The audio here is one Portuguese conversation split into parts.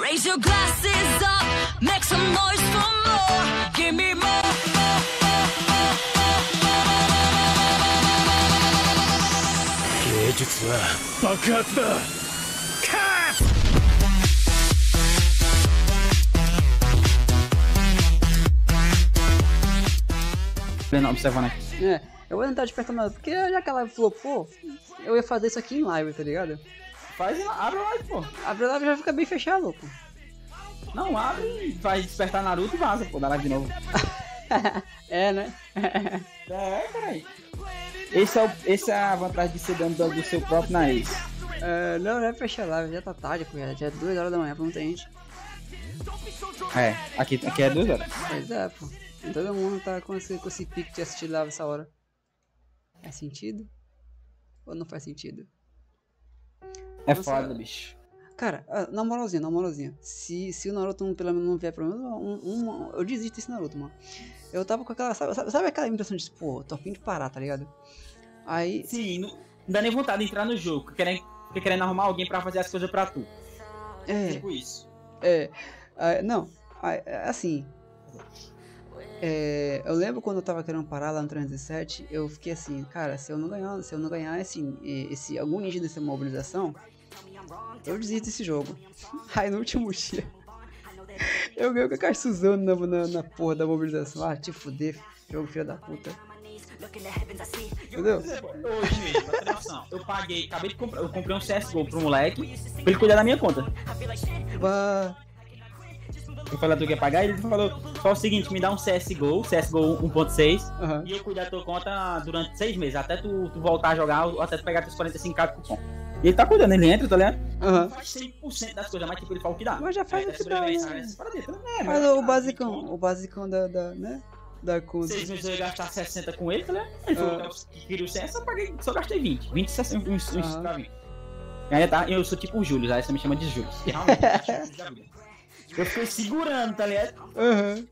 Raise your glasses up, make some noise for more. Give me more. Não, observando né? aqui. É, eu vou tentar despertar nada, porque já que ela flopou, eu ia fazer isso aqui em live, tá ligado? Faz, abre a live, pô. A live já fica bem fechada, pô. Não, abre, vai despertar Naruto e vaza, pô, dá live de novo. é, né? É, peraí. Esse é, o, esse é a vantagem de ser dono do, seu próprio nariz. É, não, não é fechar a live, já tá tarde, pô, já é 2 horas da manhã pra muita gente. É, aqui, aqui é duas horas. Pois é, pô. Todo mundo tá com esse, com esse pique de assistir live essa hora. Faz sentido? Ou não faz sentido? É Nossa. foda, bicho. Cara, ah, na moralzinha, na moralzinha. Se, se o Naruto não, pelo menos não vier pelo menos um, um, Eu desisto desse Naruto, mano. Eu tava com aquela. Sabe, sabe, aquela impressão de, pô, tô a fim de parar, tá ligado? Aí. Sim, não, dá nem vontade de entrar no jogo, fica querendo, querendo arrumar alguém pra fazer as coisas pra tu. É, Tipo isso. é. ah, não, ah, é, assim. É, eu lembro quando eu tava querendo parar lá no 307, eu fiquei assim, cara, se eu não ganhar, se eu não ganhar esse, esse algum ninja dessa mobilização, eu desisto desse jogo. Aí no último dia, eu ganhei com a Caixuzão na, na, na porra da mobilização. Ah, te fuder, jogo filho da puta. Entendeu? Hoje. Eu paguei, acabei de comprar, eu comprei um CSGO pro moleque, pra ele cuidar da minha conta. Bah, Eu falei, tu quer pagar? Ele falou, só o seguinte, me dá um CSGO, CSGO 1.6, aham. e eu cuidar da tua conta durante seis meses, até tu, tu voltar a jogar, ou até tu pegar teus 45k de cupom. E ele tá cuidando, ele entra, tá ligado? Aham. Faz 100% das coisas, mas tipo, ele fala o que dá. Mas já faz É, o que dá, né? essas paradas, né? Mas Mas o basicão, o basicão da, da né? Da conta. Seis meses eu ia gastar 60 com ele, tá ligado? Ele falou Ah. que queria o 100, só, paguei, só gastei 20. 20, 60, uns, uns Aham. pra 20. E aí tá, eu sou tipo o Júlio, aí você me chama de Júlio. Realmente, eu eu fiquei segurando, tá ligado? Aham.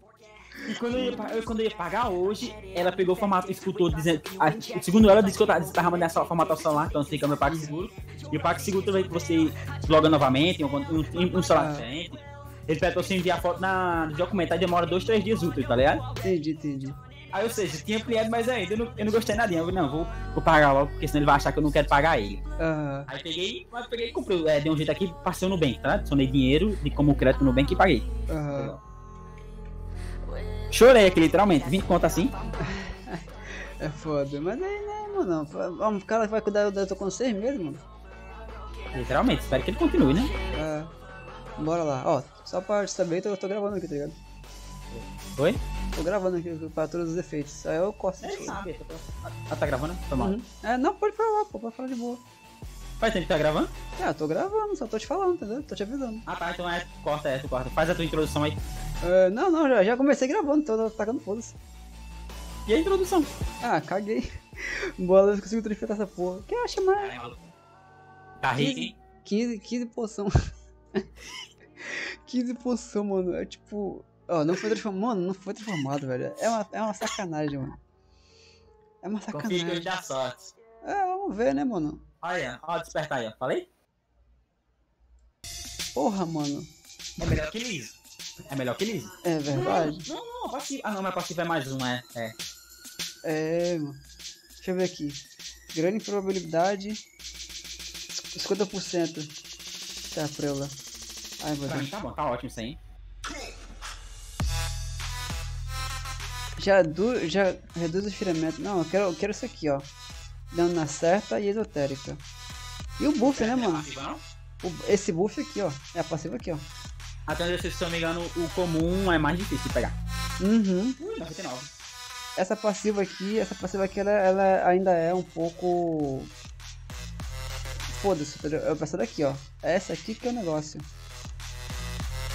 E quando eu, ia, eu- quando eu ia pagar hoje, ela pegou o formato, escutou dizendo. a- segundo ela, disse que eu tava, tava mandando essa formatar o celular, então fica meu pago seguro. E o pago seguro também que você loga novamente, um, um, um celular Ah. diferente. Ele pede pra você enviar foto na, no documento, aí demora dois, três dias úteis, tá ligado? Entendi, entendi. Aí, ou seja, tinha ampliado mais ainda, eu não, eu não gostei nada. Eu falei, não, vou, vou pagar logo, porque senão ele vai achar que eu não quero pagar ele. Aham. Aí peguei, mas peguei e comprei. É, dei um jeito aqui, passei no Nubank, tá? Sonei dinheiro de como crédito no Nubank e paguei. Aham. Chorei aqui, literalmente. 20 conto assim. É foda. Mas aí, né, mano? Vamos, o cara vai cuidar da tua seis meses, mano. Literalmente, espero que ele continue, né? É. Bora lá. Ó, só pra saber, eu tô gravando aqui, tá ligado? Oi? Tô gravando aqui pra todos os efeitos. Aí eu corto Ele isso. sabe. Ah, tá gravando? Foi mal. Uhum. É, não, pode falar, pô, pode falar de boa. Faz tempo que tá gravando? É, eu tô gravando, só tô te falando, entendeu? Tô te avisando. Ah tá, então é, corta essa, corta. Faz a tua introdução aí. É, não, não, já, já comecei gravando, tô tacando foda-se. E a introdução? Ah, caguei. Bola, eu consigo transferir essa porra. Que acha mais? Tá rico, hein? 15, 15 poção. 15 poção, mano. É tipo. Ó, não foi transformado. Mano, não foi transformado, velho. É uma, é uma sacanagem, mano. É uma Confia que sacanagem. ele dá sorte. É, vamos ver, né, mano? Olha, ó, despertar aí, ó. Falei? Porra, mano. É melhor que liso. É melhor que liso. É verdade? Não, não, passivo. Ah, não, mas passivo é mais um, é. É. É, mano. Deixa eu ver aqui. Grande probabilidade. 50%. Tá, preula. Ai, meu Pra Deus. tá bom, tá ótimo isso aí. Já, du, já reduz o estiramento. Não, eu quero, eu quero isso aqui, ó. Dando na certa e esotérica. E o buff, né, É mano? não? O- esse buff aqui, ó. É a passiva aqui, ó. Até onde eu sei, se não me engano, o comum é mais difícil de pegar. Uhum. Ui, 99. Essa passiva aqui, essa passiva aqui, ela, ela ainda é um pouco. Foda-se? Eu essa daqui, ó. Essa aqui que é o negócio.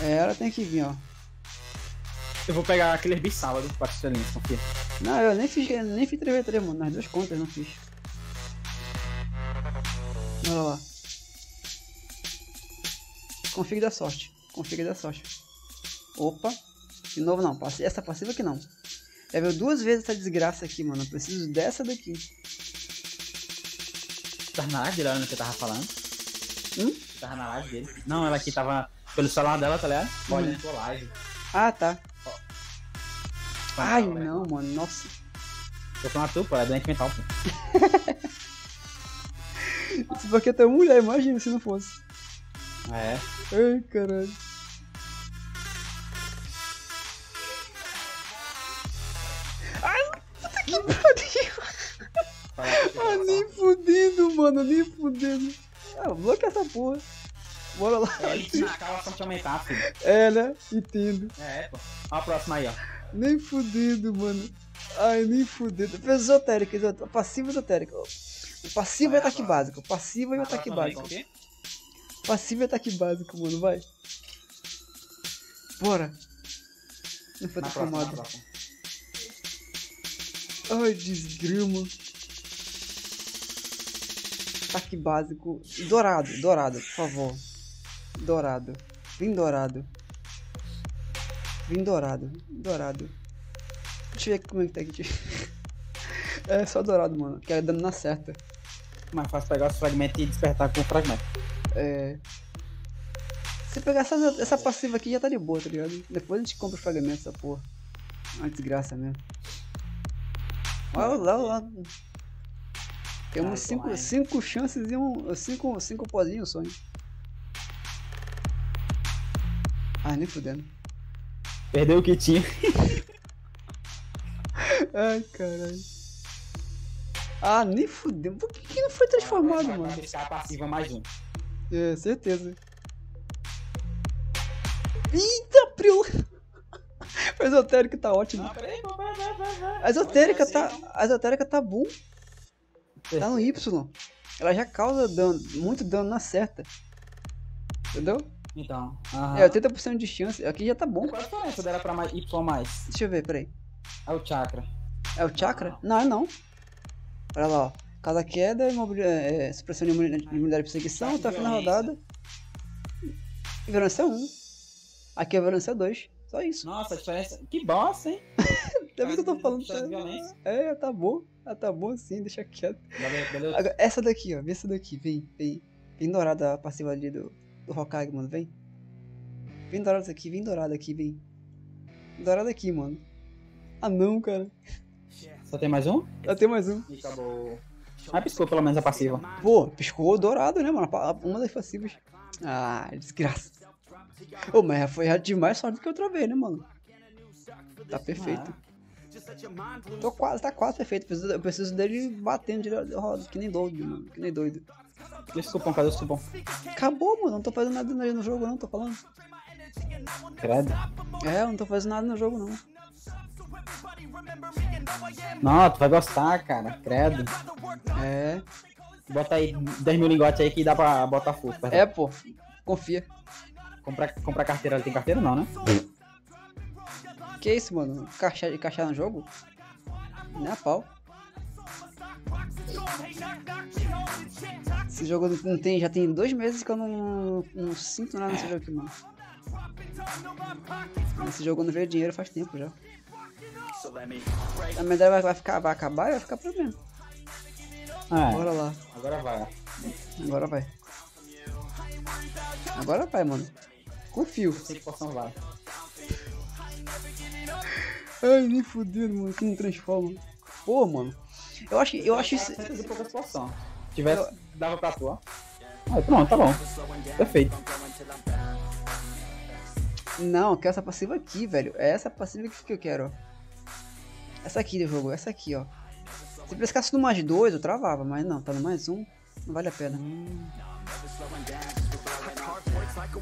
É, ela tem que vir, ó. Eu vou pegar aqueles bissábado com 4 estrelinhas, confia. Não, eu nem fiz, eu nem fiz 3v3, mano. Nas duas contas não fiz. Olha lá. Config da sorte. Config da sorte. Opa. De novo não. Essa passiva aqui não. Já viu duas vezes essa desgraça aqui, mano. Eu preciso dessa daqui. Tava na live dele, olha o que eu tava falando. Hum? Tava na live dele. Não, ela aqui tava pelo celular dela, tá ligado? Pode na tua live. Ah, tá. Ai, não, mano. Nossa. Eu tô na tua, pô, é doente mental, pô. Isso porque tu é mulher, imagina se não fosse. É. Ai, caralho. Mano, nem fudendo. Ah, bloqueia essa porra. Bora lá. É, ele tinha aquela ação de aumentar, filho. É, né? Entendo. É, pô. Ó a próxima aí, ó. Nem fudendo, mano. Ai, nem fudendo. Peso esotérico, esotérico. Passivo esotérico. Passivo é ataque básico. Passivo é ataque básico. Passivo é ataque básico, mano. Vai. Bora. Não foi Na na transformado. Ai, desgrama. Ataque básico. Dourado, dourado, por favor. Dourado. Vem dourado. Vem dourado. Dourado. Deixa eu ver como é que tá aqui. É só dourado, mano. Que é dando na certa. Mais fácil pegar os fragmentos e despertar com o fragmento. É. Se pegar essa, essa passiva aqui já tá de boa, tá ligado? Depois a gente compra os fragmentos dessa porra. Uma desgraça mesmo. Olha lá, olha lá. Temos Ah, cinco, vai. cinco chances e um. Cinco, cinco pozinhos só, hein? Ah, nem fudendo. Perdeu o que tinha. Ai, caralho. Ah, nem fudeu. Por que, que não foi transformado, mano? arriscar a passiva mais um. É, certeza. Eita, esotérico tá ótimo. peraí, pô, vai, vai, vai, vai. A esotérica tá. assim. A esotérica tá boom. Tá no Y. Ela já causa dano, muito dano na certa. Entendeu? Então. aham. É 80% de chance. Aqui já tá bom. Qual a diferença dela pra mais, Y mais? Deixa eu ver, peraí. É o chakra. É o chakra? Não, é não. Olha lá, ó. Cada queda, imobili- é, é, supressão de imuni- de imunidade e perseguição, fim da Violência. rodada. Violência 1. Aqui é violência 2. Só isso. Nossa, a diferença. Que bosta, hein? Tá vendo o que eu tô falando? Violência. É, tá bom. Ah, tá bom sim, deixa quieto. Agora, essa daqui, ó. Vê essa daqui. Vem, vem. Vem dourada a passiva ali do, do Hokage, mano. Vem. Vem dourada essa aqui, vem dourada aqui, vem. Dourada aqui, mano. Ah não, cara. Só tem mais um? Já tem mais um. E acabou. Ah, piscou pelo menos a passiva. Pô, piscou dourado, né, mano? Uma das passivas. Ah, desgraça. Ô, mas foi demais só do que outra vez, né, mano? Tá perfeito. Tô quase, tá quase perfeito. Eu preciso dele batendo de roda, que nem doido, mano. Que nem doido. Cupom? Cadê esse cupom? Acabou, mano. Não tô fazendo nada no jogo, não, tô falando. Credo. É, eu não tô fazendo nada no jogo, não. Não, tu vai gostar, cara. Credo. É. Bota aí 10 mil lingotes aí que dá pra botar fogo. É, pô. Confia. Comprar, comprar carteira. Tem carteira não, né? Que isso, mano? Caixa, encaixar no jogo? Nem a pau. Esse jogo não- tem, já tem dois meses que eu não, não sinto nada nesse jogo aqui, mano. Esse jogo não veio dinheiro faz tempo já. A medalha vai, vai ficar, vai acabar e vai ficar problema. É. Bora lá. Agora vai. Agora vai. Agora vai, mano. Confio. 5% vai. Ai, nem fudendo, mano. Que não transforma. Pô, mano. Eu acho, eu acho isso. Se tivesse, dava pra atuar. Aí pronto, tá bom. Perfeito. Não, eu quero essa passiva aqui, velho. É essa passiva que eu quero, ó. Essa aqui do jogo, essa aqui, ó. Se pescasse no mais dois, eu travava, mas não, tá no mais um, não vale a pena.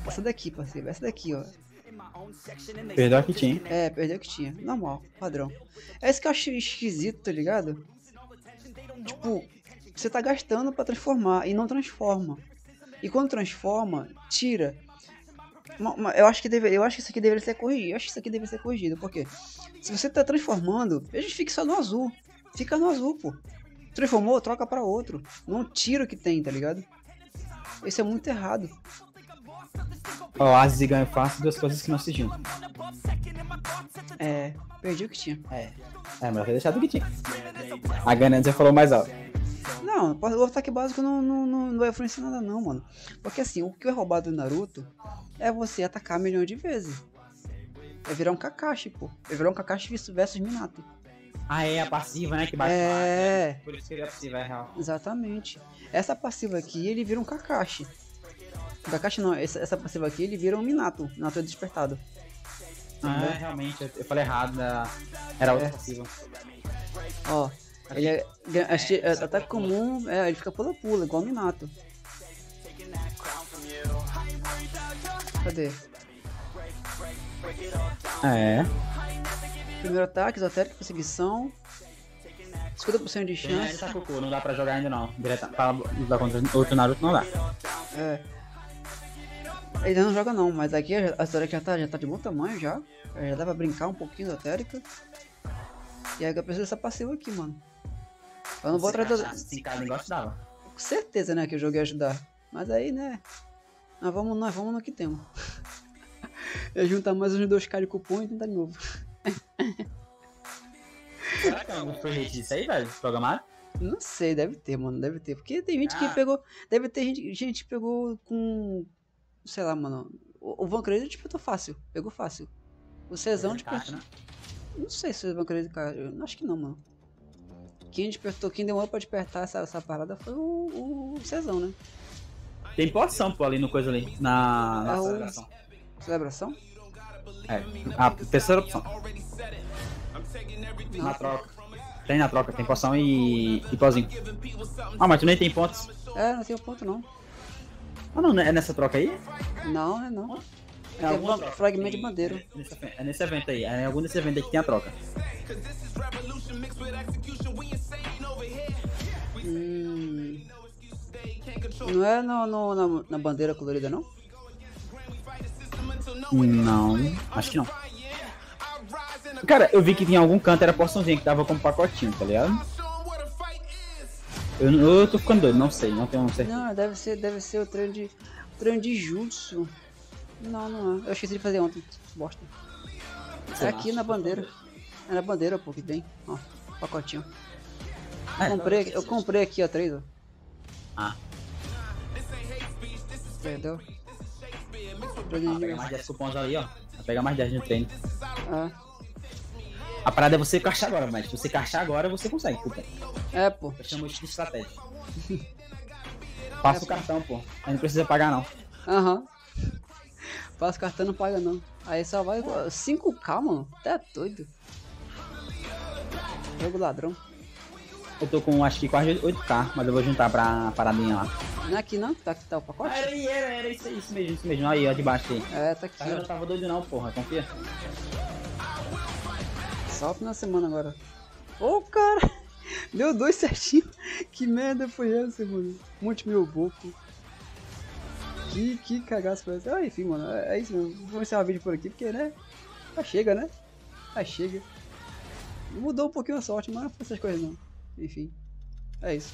Essa daqui, passiva, essa daqui, ó. Perdeu a que tinha. É, perdeu o que tinha. Normal, padrão. É isso que eu acho esquisito, tá ligado? Tipo, você tá gastando pra transformar e não transforma. E quando transforma, tira. Eu acho que deve, eu acho que isso aqui deveria ser corrigido. Eu acho que isso aqui deveria ser corrigido. Porque se você tá transformando, a gente fica só no azul. Fica no azul, pô. Transformou, troca pra outro. Não tira o que tem, tá ligado? Isso é muito errado. Ó, Ases e ganho fácil, duas coisas que não se juntam. É, perdi o que tinha. É. É, melhor ter deixado o que tinha. A ganância falou mais alto. Não, o ataque básico não, não, não, não vai influenciar nada não, mano. Porque assim, o que é roubado do Naruto é você atacar milhões de vezes. É virar um Kakashi, pô. É virar um Kakashi versus Minato. Ah, é a passiva, né? Que bate É. mais, né? Por isso seria passiva, é real. Exatamente. Essa passiva aqui, ele vira um Kakashi. O Kakashi não, essa, essa passiva aqui, ele vira um Minato. Minato é despertado. Ah, é, realmente, eu, falei errado. da- Era outra É. passiva. Ó, ele é, acho- é, ataque comum, é, ele fica pula-pula, igual o Minato. Cadê? É. Primeiro ataque, esotérico, perseguição. 50% de Tem ainda chance. tá cocô, não dá pra jogar ainda não. Direta, pra lutar contra outro Naruto não dá. É. Ele não joga não, mas aqui a história já tá, já tá de bom tamanho já. Já dá pra brincar um pouquinho esotérica. E aí eu preciso dessa passiva aqui, mano. Eu não vou atrás da... Assim, cada negócio dava. Com certeza, né, que o jogo ia ajudar. Mas aí, né, nós vamos, nós vamos no que temos. é juntar mais uns dois caras de cupom e tentar de novo. Será que é algum disso aí, velho? Programado? Não sei, deve ter, mano, deve ter. Porque tem gente que Ah. pegou. Deve ter gente, gente que pegou com. Sei lá, mano. O, o Van Crazy despertou fácil. Pegou fácil. O Cezão despertou. né? Não sei se o Van Crazy. cara, Eu acho que não, mano. Quem despertou, quem demorou pra despertar essa, essa parada foi o, o Cezão, né? Tem poção, pô, ali no coisa ali. Na, na É o- celebração. Celebração? É. A terceira opção. Na troca. Tem na troca, tem poção e. e pozinho. Ah, mas tu nem tem pontos. É, não tem ponto não. Ah, não, é nessa troca aí? Não, né não. É É alguma ban- troca. fragmento de bandeira. É nesse, é nesse evento aí. É em algum desse evento aí que tem a troca. Hum. Não é no, no- na, na bandeira colorida, não? Não, acho que não. Cara, eu vi que tinha algum canto, era porçãozinha que dava como pacotinho, tá ligado? Eu, eu tô ficando doido, não sei, não tenho certeza. Não, deve ser, deve ser o treino de. O treino de jutsu. Não, não é. Eu esqueci de fazer ontem. Bosta. É aqui na bandeira. É na bandeira, pô, que tem. Ó, pacotinho. Ah, Eu comprei, eu comprei aqui, ó, três, ó. Ah, Perdeu. ah, pega mais 10 cupons ali, ó. Vai pegar mais 10 no treino. Ah, A parada é você caixar agora, mas se você caixar agora, você consegue cupom. é, pô. Eu chamo isso de estratégia. Passa o cartão, pô. Aí não precisa pagar, não. Aham. Passa o cartão não paga não. Aí só vai 5k, mano. Tá doido. Jogo ladrão. Eu tô com acho que quase 8k, mas eu vou juntar pra paradinha lá. Não é aqui não? Tá aqui tá o pacote? Era, era, era isso, isso mesmo, isso mesmo. Aí, ó, de baixo aí. É, tá aqui. Tá, eu não tava doido não, porra, confia. Só na semana agora. Ô, cara! Deu dois certinho. Que merda foi essa, mano? Monte meu boco. Que, que cagaço foi essa? Ah, enfim, mano. É, é isso mesmo. Vou encerrar o vídeo por aqui, porque, né? Já chega, né? Já chega. Mudou um pouquinho a sorte, mas não foi essas coisas não. Enfim. É isso.